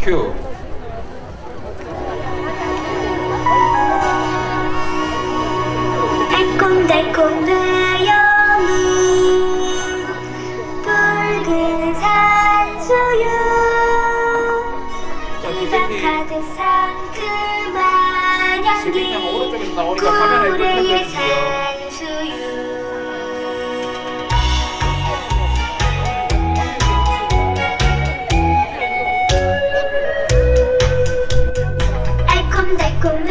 큐. 달콤달콤 뇌여무 붉은 산수유. 입안 가득 상큼한 향기 구레의 산 달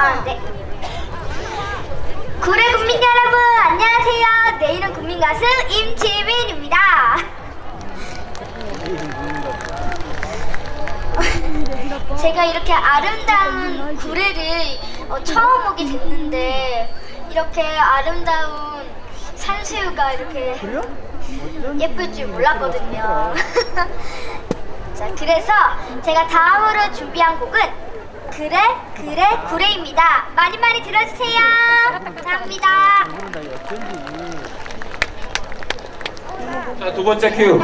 아, 네. 구례 국민 여러분, 안녕하세요. 내일은 국민 가수 임지민입니다. 제가 이렇게 아름다운 구례를 어, 처음 오게 됐는데 이렇게 아름다운 산수유가 이렇게 예쁠 줄 몰랐거든요. 자, 그래서 제가 다음으로 준비한 곡은 그래 그래 구레입니다. 많이 많이 들어주세요. 감사합니다. 자, 두 번째 큐.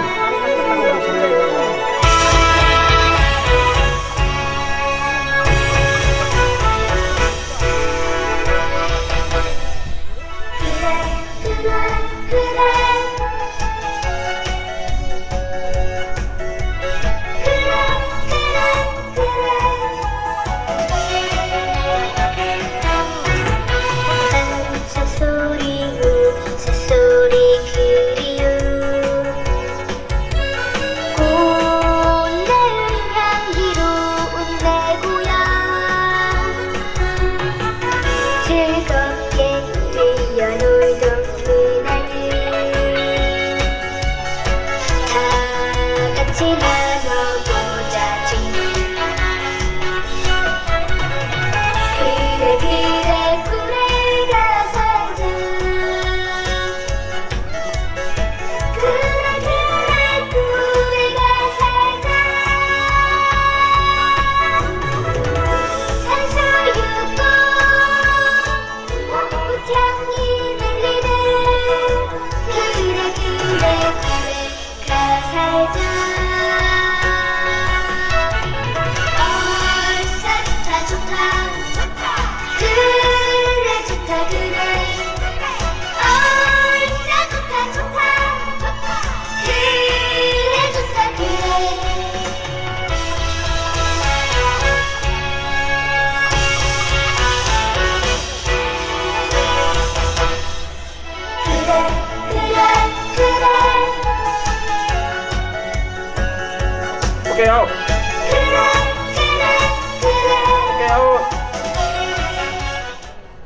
오케이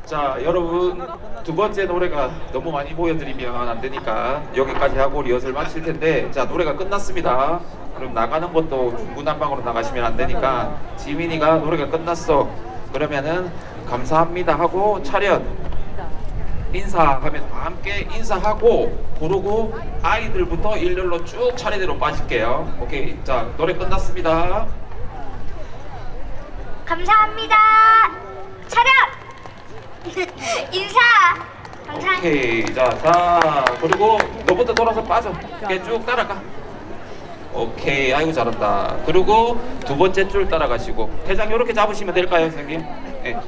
자 여러분 두 번째 노래가 너무 많이 보여드리면 안 되니까 여기까지 하고 리허설 마칠 텐데 자 노래가 끝났습니다. 그럼 나가는 것도 중구난방으로 나가시면 안 되니까 지민이가 노래가 끝났어. 그러면은 감사합니다 하고 차렷 인사하면 다 함께 인사하고 부르고 아이들부터 일렬로 쭉 차례대로 빠질게요 오케이 자 노래 끝났습니다 감사합니다. 차렷. 인사. 감사합니다. 오케이 자, 자 그리고 너부터 돌아서 빠져 이렇게 쭉 따라가 오케이 아이고 잘한다 그리고 두 번째 줄 따라가시고 대장 이렇게 잡으시면 될까요 선생님 네.